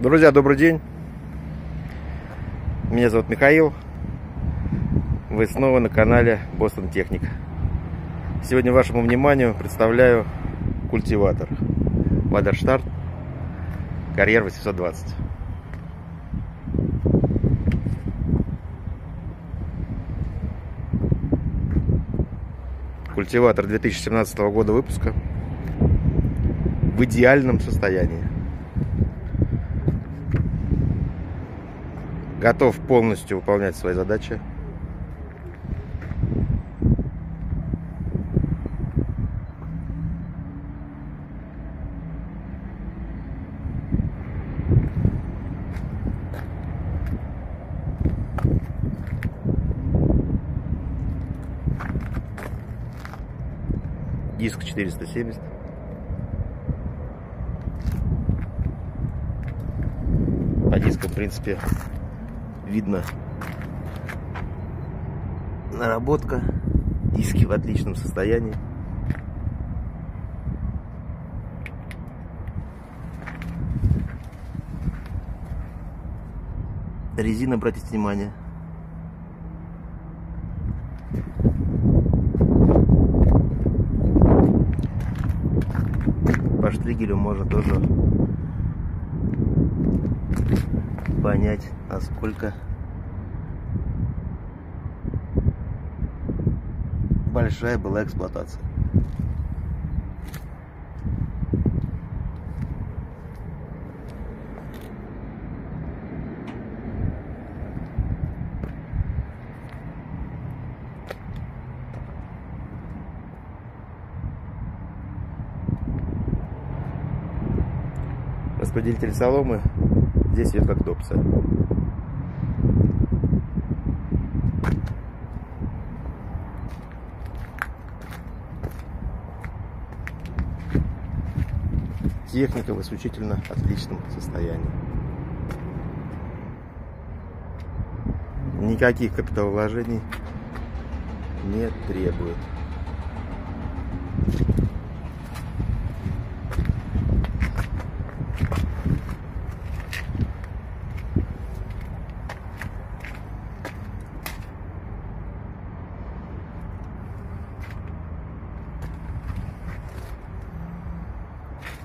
Друзья, добрый день. Меня зовут Михаил. Вы снова на канале Бостон Техник. Сегодня вашему вниманию представляю культиватор Вадерштарт Карьер 820. Культиватор 2017 года выпуска в идеальном состоянии. Готов полностью выполнять свои задачи. Диск 470. По дискам, в принципе, видно наработка. Диски в отличном состоянии. Резина, обратите внимание. По штригелю можно тоже понять, насколько большая была эксплуатация. Распределитель соломы Здесь как допция. Техника в исключительно отличном состоянии. Никаких капиталовложений не требует.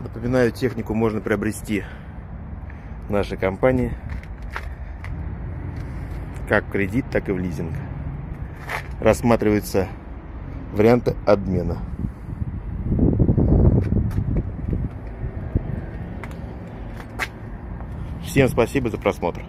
Напоминаю, технику можно приобрести в нашей компании как в кредит, так и в лизинг. Рассматриваются варианты обмена. Всем спасибо за просмотр.